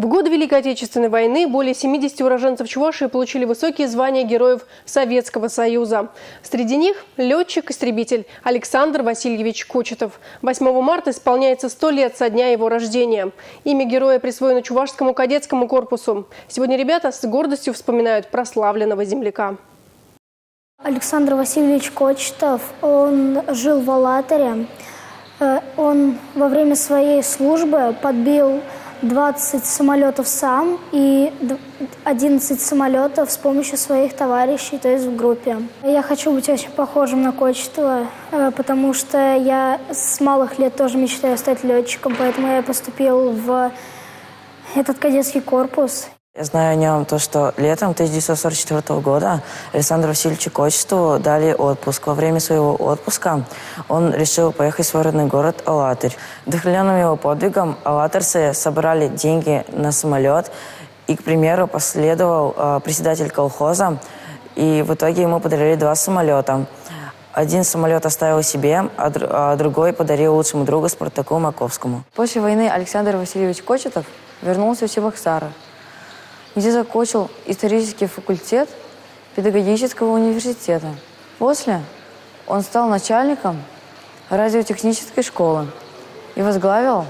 В годы Великой Отечественной войны более 70 уроженцев Чувашии получили высокие звания героев Советского Союза. Среди них летчик-истребитель Александр Васильевич Кочетов. 8 марта исполняется 100 лет со дня его рождения. Имя героя присвоено Чувашскому кадетскому корпусу. Сегодня ребята с гордостью вспоминают прославленного земляка. Александр Васильевич Кочетов, он жил в Алатаре. Э, он во время своей службы подбил 20 самолетов сам и 11 самолетов с помощью своих товарищей, то есть в группе. Я хочу быть очень похожим на Кочетова, э, потому что я с малых лет тоже мечтаю стать летчиком, поэтому я поступил в этот кадетский корпус. Я знаю о нем то, что летом 1944 года Александру Васильевичу Кочетову дали отпуск. Во время своего отпуска он решил поехать в свой родной город Алатырь. Вдохновленным его подвигом алатырцы собрали деньги на самолет. И, к примеру, последовал э, председатель колхоза. И в итоге ему подарили два самолета. Один самолет оставил себе, а, а другой подарил лучшему другу Спартаку Маковскому. После войны Александр Васильевич Кочетов вернулся в Чебоксары где закончил исторический факультет педагогического университета. После он стал начальником радиотехнической школы и возглавил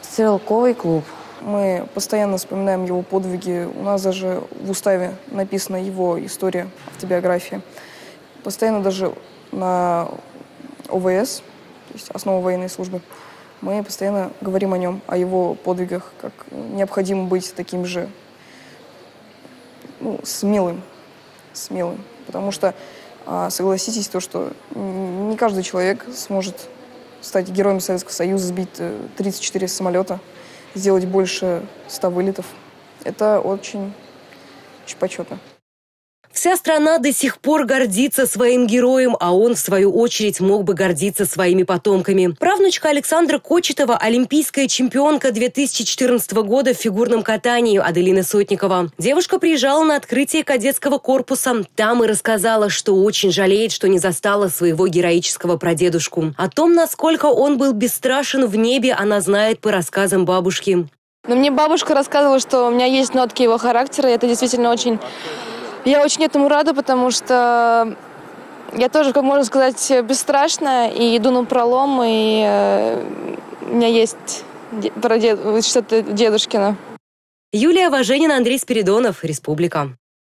стрелковый клуб. Мы постоянно вспоминаем его подвиги. У нас даже в уставе написана его история, автобиография. Постоянно даже на ОВС, то есть основа военной службы, мы постоянно говорим о нем, о его подвигах, как необходимо быть таким же ну, смелым, смелым. Потому что, а, согласитесь, то, что не каждый человек сможет стать героем Советского Союза, сбить 34 э, самолета, сделать больше 100 вылетов. Это очень, очень почетно. Вся страна до сих пор гордится своим героем, а он, в свою очередь, мог бы гордиться своими потомками. Правнучка Александра Кочетова – олимпийская чемпионка 2014 года в фигурном катании Аделина Сотникова. Девушка приезжала на открытие кадетского корпуса. Там и рассказала, что очень жалеет, что не застала своего героического прадедушку. О том, насколько он был бесстрашен в небе, она знает по рассказам бабушки. Но мне бабушка рассказывала, что у меня есть нотки его характера, и это действительно очень я очень этому рада, потому что я тоже, как можно сказать, бесстрашная и иду на пролом, и э, у меня есть что-то дедушкина. Юлия Важенина, Андрей Спиридонов, Республика.